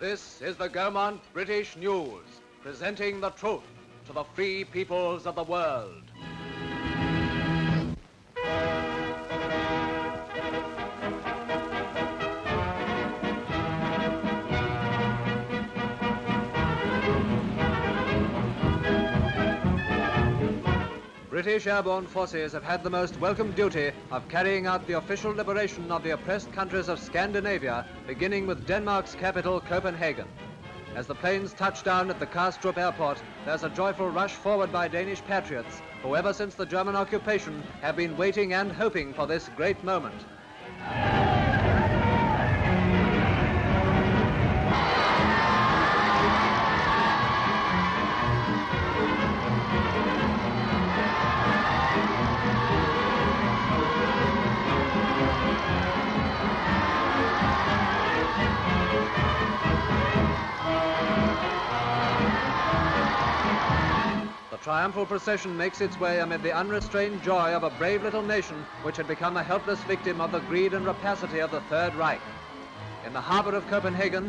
This is the Gaumont British News, presenting the truth to the free peoples of the world. British airborne forces have had the most welcome duty of carrying out the official liberation of the oppressed countries of Scandinavia, beginning with Denmark's capital, Copenhagen. As the planes touch down at the Kastrup airport, there's a joyful rush forward by Danish patriots, who ever since the German occupation have been waiting and hoping for this great moment. Triumphal procession makes its way amid the unrestrained joy of a brave little nation which had become a helpless victim of the greed and rapacity of the Third Reich. In the harbor of Copenhagen,